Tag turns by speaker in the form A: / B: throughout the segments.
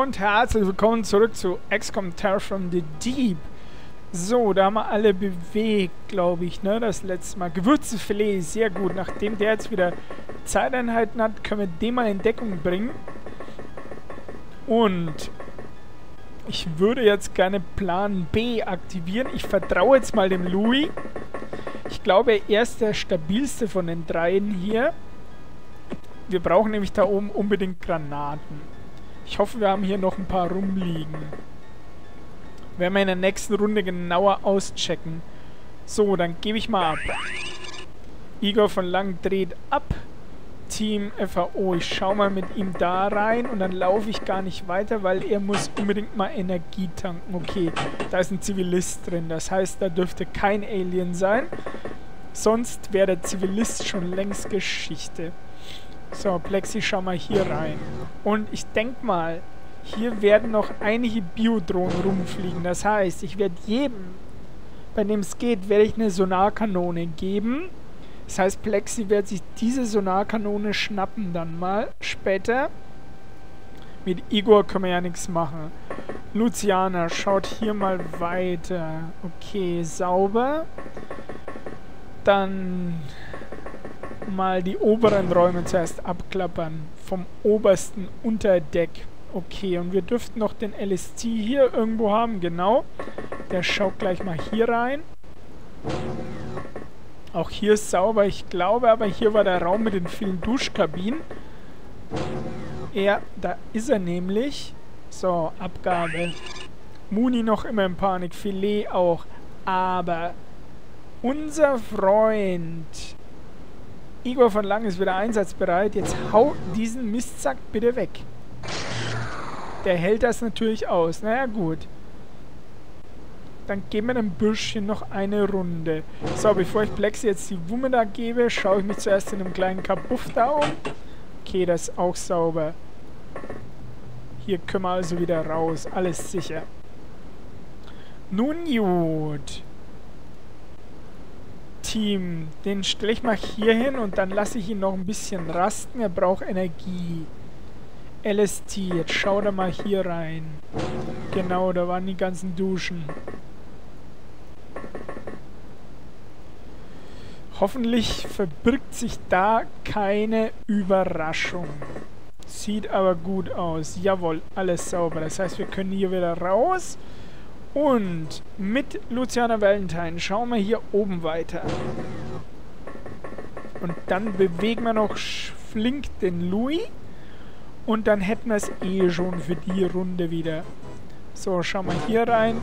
A: Und herzlich willkommen zurück zu XCOM Terror from the Deep. So, da haben wir alle bewegt, glaube ich, ne, das letzte Mal. Gewürzefilet, sehr gut. Nachdem der jetzt wieder Zeiteinheiten hat, können wir den mal in Deckung bringen. Und ich würde jetzt gerne Plan B aktivieren. Ich vertraue jetzt mal dem Louis. Ich glaube, er ist der stabilste von den dreien hier. Wir brauchen nämlich da oben unbedingt Granaten. Ich hoffe, wir haben hier noch ein paar rumliegen. Werden wir in der nächsten Runde genauer auschecken. So, dann gebe ich mal ab. Igor von Lang dreht ab. Team FAO. Ich schaue mal mit ihm da rein und dann laufe ich gar nicht weiter, weil er muss unbedingt mal Energie tanken. Okay, da ist ein Zivilist drin. Das heißt, da dürfte kein Alien sein. Sonst wäre der Zivilist schon längst Geschichte. So, Plexi, schau mal hier rein. Und ich denke mal, hier werden noch einige Biodrohnen rumfliegen. Das heißt, ich werde jedem, bei dem es geht, werde ich eine Sonarkanone geben. Das heißt, Plexi wird sich diese Sonarkanone schnappen dann mal später. Mit Igor können wir ja nichts machen. Luciana schaut hier mal weiter. Okay, sauber. Dann mal die oberen Räume zuerst abklappern. Vom obersten Unterdeck. Okay, und wir dürften noch den LST hier irgendwo haben. Genau. Der schaut gleich mal hier rein. Auch hier ist sauber. Ich glaube aber, hier war der Raum mit den vielen Duschkabinen. Ja, da ist er nämlich. So, Abgabe. Muni noch immer in Panik. Filet auch. Aber unser Freund Igor von Lang ist wieder einsatzbereit. Jetzt hau diesen Mistsack bitte weg. Der hält das natürlich aus. Naja, gut. Dann geben wir dem Bürschchen noch eine Runde. So, bevor ich Plexi jetzt die Wumme da gebe, schaue ich mich zuerst in einem kleinen Kabuff da um. Okay, das ist auch sauber. Hier können wir also wieder raus. Alles sicher. Nun gut. Team. Den stelle ich mal hier hin und dann lasse ich ihn noch ein bisschen rasten. Er braucht Energie. LST, jetzt schau da mal hier rein. Genau, da waren die ganzen Duschen. Hoffentlich verbirgt sich da keine Überraschung. Sieht aber gut aus. Jawohl, alles sauber. Das heißt, wir können hier wieder raus. Und mit Luciana Valentine schauen wir hier oben weiter. Und dann bewegen wir noch flink den Louis. Und dann hätten wir es eh schon für die Runde wieder. So, schauen wir hier rein.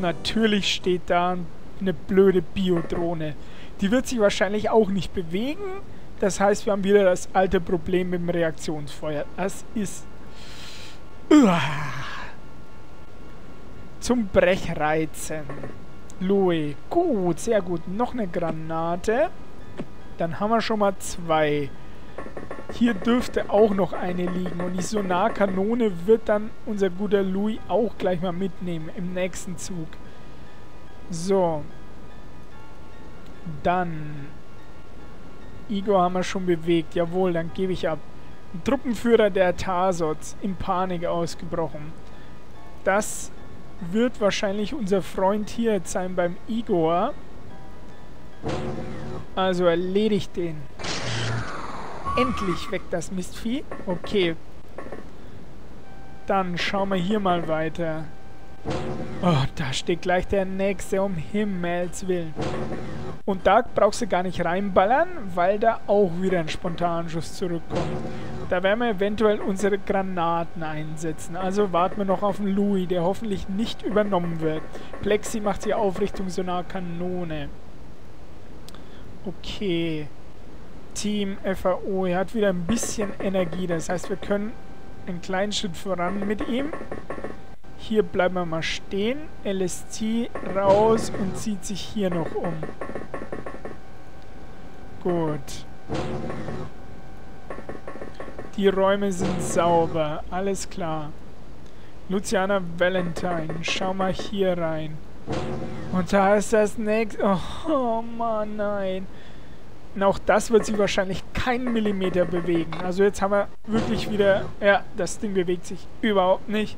A: Natürlich steht da eine blöde Biodrohne. Die wird sich wahrscheinlich auch nicht bewegen. Das heißt, wir haben wieder das alte Problem mit dem Reaktionsfeuer. Das ist... Uah zum Brechreizen. Louis. Gut, sehr gut. Noch eine Granate. Dann haben wir schon mal zwei. Hier dürfte auch noch eine liegen. Und die Sonarkanone wird dann unser guter Louis auch gleich mal mitnehmen im nächsten Zug. So. Dann. Igor haben wir schon bewegt. Jawohl, dann gebe ich ab. Truppenführer der Tarsots in Panik ausgebrochen. Das wird wahrscheinlich unser Freund hier jetzt sein beim Igor. Also erledigt den. Endlich weg das Mistvieh. Okay. Dann schauen wir hier mal weiter. Oh, da steht gleich der nächste, um Himmels Willen. Und da brauchst du gar nicht reinballern, weil da auch wieder ein Spontanschuss zurückkommt. Da werden wir eventuell unsere Granaten einsetzen. Also warten wir noch auf den Louis, der hoffentlich nicht übernommen wird. Plexi macht hier Aufrichtung so einer Kanone. Okay. Team FAO, er hat wieder ein bisschen Energie. Das heißt, wir können einen kleinen Schritt voran mit ihm. Hier bleiben wir mal stehen. LST raus und zieht sich hier noch um. Gut. Die Räume sind sauber. Alles klar. Luciana Valentine. Schau mal hier rein. Und da ist das nächste... Oh, oh Mann, nein. Und auch das wird sich wahrscheinlich keinen Millimeter bewegen. Also jetzt haben wir wirklich wieder, ja, das Ding bewegt sich überhaupt nicht.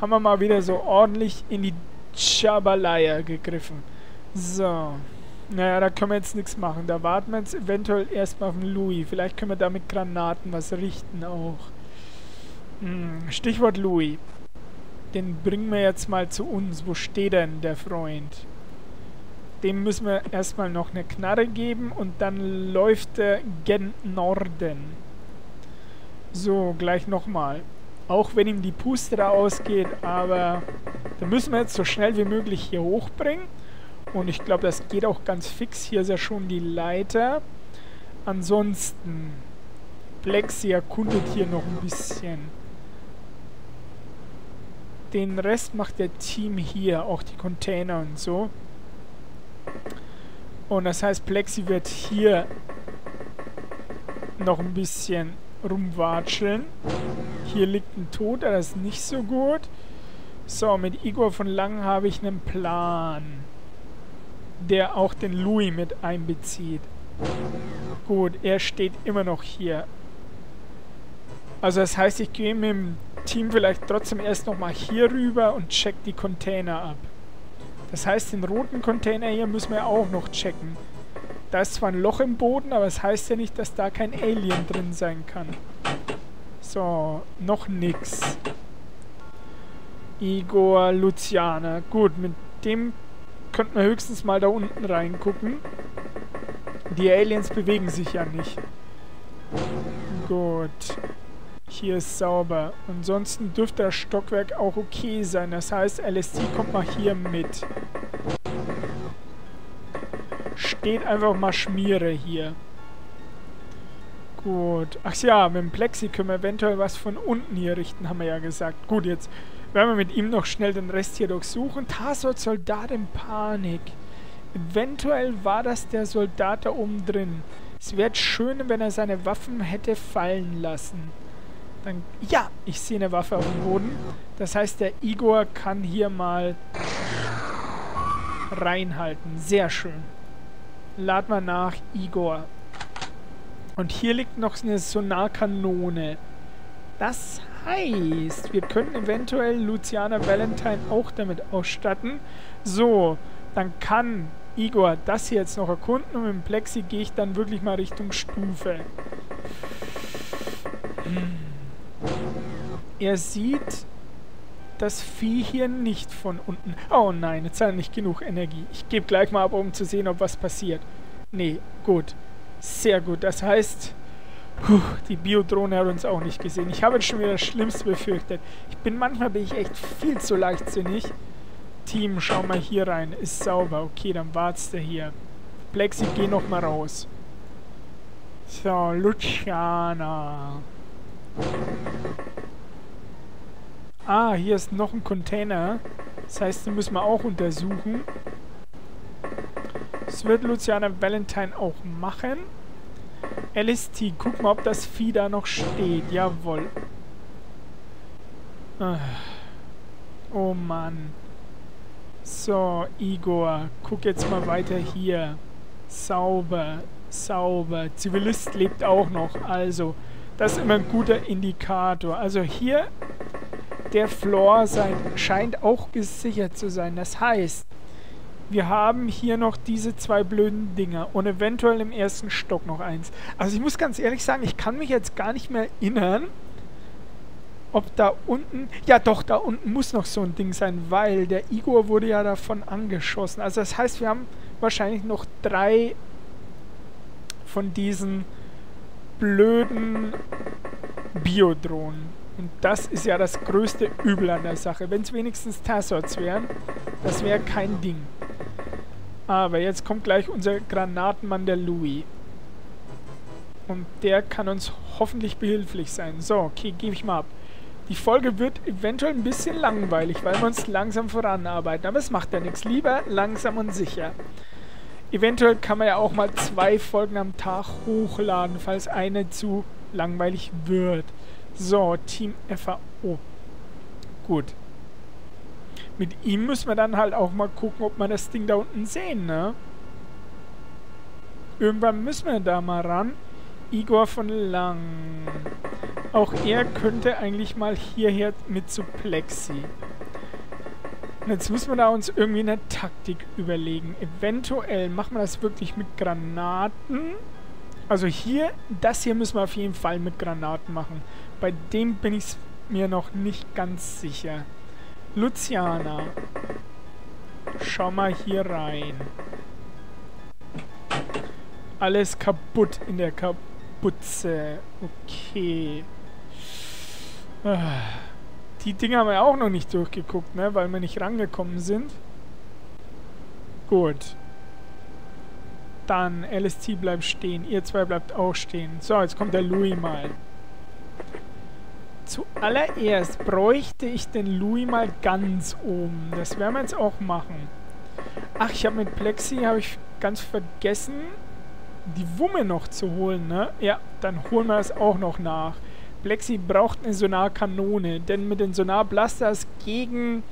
A: Haben wir mal wieder so ordentlich in die Chabalaya gegriffen. So. Naja, da können wir jetzt nichts machen. Da warten wir jetzt eventuell erstmal auf den Louis. Vielleicht können wir da mit Granaten was richten auch. Hm, Stichwort Louis. Den bringen wir jetzt mal zu uns. Wo steht denn der Freund? Dem müssen wir erstmal noch eine Knarre geben und dann läuft er gen Norden. So, gleich nochmal. Auch wenn ihm die Puste ausgeht, aber da müssen wir jetzt so schnell wie möglich hier hochbringen. Und ich glaube, das geht auch ganz fix. Hier ist ja schon die Leiter. Ansonsten, Plexi erkundet hier noch ein bisschen. Den Rest macht der Team hier, auch die Container und so. Und das heißt, Plexi wird hier noch ein bisschen rumwatscheln. Hier liegt ein Toter, das ist nicht so gut. So, mit Igor von Lang habe ich einen Plan, der auch den Louis mit einbezieht. Gut, er steht immer noch hier. Also das heißt, ich gehe mit dem Team vielleicht trotzdem erst nochmal hier rüber und check die Container ab. Das heißt, den roten Container hier müssen wir auch noch checken. Da ist zwar ein Loch im Boden, aber es das heißt ja nicht, dass da kein Alien drin sein kann. So, noch nix. Igor Luciana. Gut, mit dem könnten wir höchstens mal da unten reingucken. Die Aliens bewegen sich ja nicht. Gut. Hier ist sauber. Ansonsten dürfte das Stockwerk auch okay sein. Das heißt, LSD kommt mal hier mit. Steht einfach mal Schmiere hier. Gut. Ach ja, mit dem Plexi können wir eventuell was von unten hier richten, haben wir ja gesagt. Gut, jetzt werden wir mit ihm noch schnell den Rest hier durchsuchen. Tarsot Soldat in Panik. Eventuell war das der Soldat da oben drin. Es wäre schön, wenn er seine Waffen hätte fallen lassen. Dann, ja, ich sehe eine Waffe auf dem Boden. Das heißt, der Igor kann hier mal reinhalten. Sehr schön. Lad mal nach, Igor. Und hier liegt noch eine Sonarkanone. Das heißt, wir können eventuell Luciana Valentine auch damit ausstatten. So, dann kann Igor das hier jetzt noch erkunden und mit dem Plexi gehe ich dann wirklich mal Richtung Stufe. Er sieht das Vieh hier nicht von unten. Oh nein, jetzt hat er nicht genug Energie. Ich gebe gleich mal ab, um zu sehen, ob was passiert. Nee, gut. Sehr gut. Das heißt, puh, die Biodrohne hat uns auch nicht gesehen. Ich habe jetzt schon wieder das Schlimmste befürchtet. Ich bin manchmal bin ich echt viel zu leichtsinnig. Team, schau mal hier rein. Ist sauber. Okay, dann wartest du hier. Plexi, geh noch mal raus. So, Luciana. Ah, hier ist noch ein Container. Das heißt, den müssen wir auch untersuchen. Das wird Luciana Valentine auch machen. LST, guck mal, ob das Vieh da noch steht. Jawohl. Ah. Oh Mann. So, Igor, guck jetzt mal weiter hier. Sauber, sauber. Zivilist lebt auch noch. Also, das ist immer ein guter Indikator. Also hier der Floor sein, scheint auch gesichert zu sein. Das heißt, wir haben hier noch diese zwei blöden Dinger und eventuell im ersten Stock noch eins. Also ich muss ganz ehrlich sagen, ich kann mich jetzt gar nicht mehr erinnern, ob da unten... Ja doch, da unten muss noch so ein Ding sein, weil der Igor wurde ja davon angeschossen. Also das heißt, wir haben wahrscheinlich noch drei von diesen blöden Biodrohnen. Und das ist ja das größte Übel an der Sache. Wenn es wenigstens Tassots wären, das wäre kein Ding. Aber jetzt kommt gleich unser Granatenmann, der Louis. Und der kann uns hoffentlich behilflich sein. So, okay, gebe ich mal ab. Die Folge wird eventuell ein bisschen langweilig, weil wir uns langsam voranarbeiten. Aber es macht ja nichts. Lieber langsam und sicher. Eventuell kann man ja auch mal zwei Folgen am Tag hochladen, falls eine zu langweilig wird. So, Team FAO. Gut. Mit ihm müssen wir dann halt auch mal gucken, ob wir das Ding da unten sehen, ne? Irgendwann müssen wir da mal ran. Igor von Lang. Auch er könnte eigentlich mal hierher mit zu Plexi. Und jetzt müssen wir da uns irgendwie eine Taktik überlegen. Eventuell machen wir das wirklich mit Granaten. Also hier, das hier müssen wir auf jeden Fall mit Granaten machen. Bei dem bin ich mir noch nicht ganz sicher. Luciana. Schau mal hier rein. Alles kaputt in der Kaputze. Okay. Ah. Die Dinger haben wir auch noch nicht durchgeguckt, ne? Weil wir nicht rangekommen sind. Gut. Dann, LST bleibt stehen. Ihr zwei bleibt auch stehen. So, jetzt kommt der Louis mal. Zuallererst bräuchte ich den Louis mal ganz oben. Das werden wir jetzt auch machen. Ach, ich habe mit Plexi, habe ich ganz vergessen, die Wumme noch zu holen, ne? Ja, dann holen wir das auch noch nach. Plexi braucht eine Sonarkanone, denn mit den Sonarblasters gegen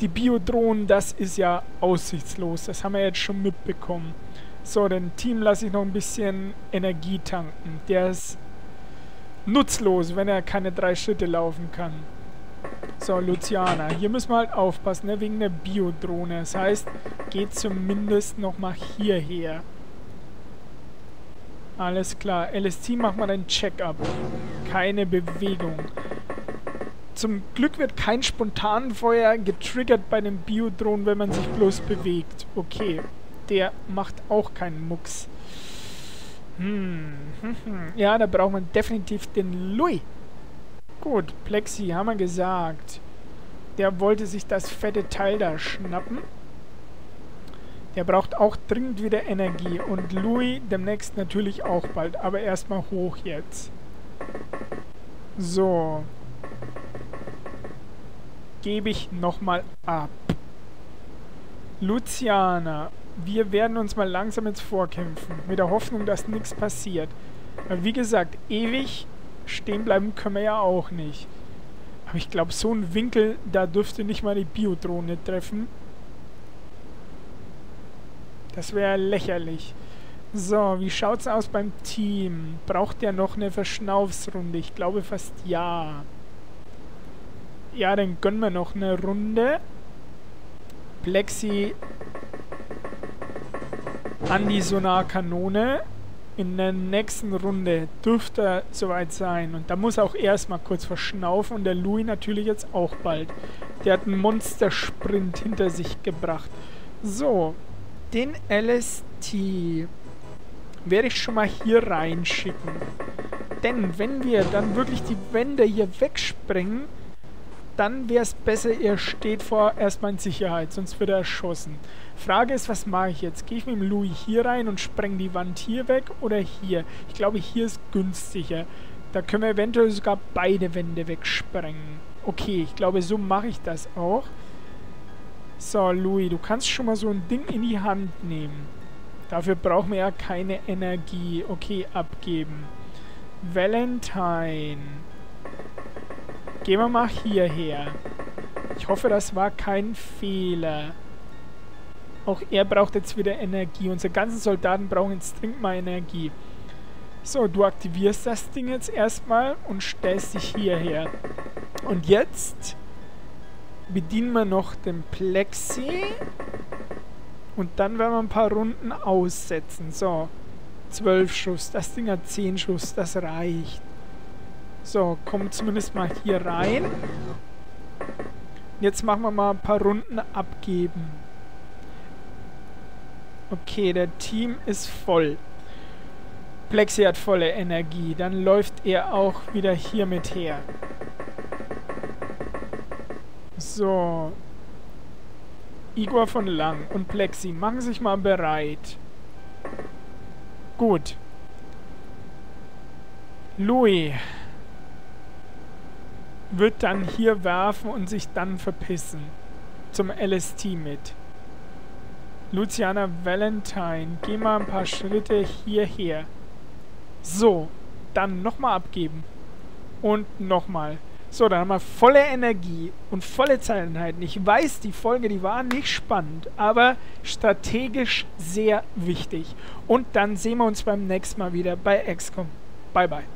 A: die Biodrohnen, das ist ja aussichtslos. Das haben wir jetzt schon mitbekommen. So, den Team lasse ich noch ein bisschen Energie tanken. Der ist nutzlos, wenn er keine drei Schritte laufen kann. So, Luciana. Hier müssen wir halt aufpassen, ne? wegen der Biodrohne. Das heißt, geht zumindest nochmal hierher. Alles klar. LST, mach mal dein Check-up. Keine Bewegung. Zum Glück wird kein Spontanfeuer getriggert bei dem Biodrohnen, wenn man sich bloß bewegt. Okay. Der macht auch keinen Mucks. Hm. hm, hm. Ja, da braucht man definitiv den Louis. Gut, Plexi, haben wir gesagt. Der wollte sich das fette Teil da schnappen. Der braucht auch dringend wieder Energie. Und Louis demnächst natürlich auch bald. Aber erstmal hoch jetzt. So. Gebe ich nochmal ab. Luciana. Wir werden uns mal langsam jetzt vorkämpfen. Mit der Hoffnung, dass nichts passiert. Weil wie gesagt, ewig stehen bleiben können wir ja auch nicht. Aber ich glaube, so ein Winkel, da dürfte nicht mal die Biodrohne treffen. Das wäre lächerlich. So, wie schaut's aus beim Team? Braucht der noch eine Verschnaufsrunde? Ich glaube fast ja. Ja, dann gönnen wir noch eine Runde. Plexi an die Sonarkanone. In der nächsten Runde dürfte er soweit sein. Und da muss auch erstmal kurz verschnaufen. Und der Louis natürlich jetzt auch bald. Der hat einen Monstersprint hinter sich gebracht. So, den LST werde ich schon mal hier reinschicken. Denn wenn wir dann wirklich die Wände hier wegsprengen, dann wäre es besser, er steht vor erstmal in Sicherheit, sonst wird er erschossen. Frage ist, was mache ich jetzt? Gehe ich mit dem Louis hier rein und spreng die Wand hier weg oder hier? Ich glaube, hier ist günstiger. Da können wir eventuell sogar beide Wände wegsprengen. Okay, ich glaube, so mache ich das auch. So, Louis, du kannst schon mal so ein Ding in die Hand nehmen. Dafür brauchen wir ja keine Energie. Okay, abgeben. Valentine. Gehen wir mal hierher. Ich hoffe, das war kein Fehler. Auch er braucht jetzt wieder Energie. Unsere ganzen Soldaten brauchen jetzt dringend mal Energie. So, du aktivierst das Ding jetzt erstmal und stellst dich hierher. Und jetzt bedienen wir noch den Plexi. Und dann werden wir ein paar Runden aussetzen. So, 12 Schuss. Das Ding hat 10 Schuss. Das reicht. So, kommt zumindest mal hier rein. Jetzt machen wir mal ein paar Runden abgeben. Okay, der Team ist voll. Plexi hat volle Energie. Dann läuft er auch wieder hier mit her. So. Igor von Lang und Plexi, machen sich mal bereit. Gut. Louis wird dann hier werfen und sich dann verpissen. Zum LST mit. Luciana Valentine, geh mal ein paar Schritte hierher. So, dann nochmal abgeben. Und nochmal. So, dann haben wir volle Energie und volle Zeiteinheiten. Ich weiß, die Folge, die war nicht spannend, aber strategisch sehr wichtig. Und dann sehen wir uns beim nächsten Mal wieder bei XCOM. Bye, bye.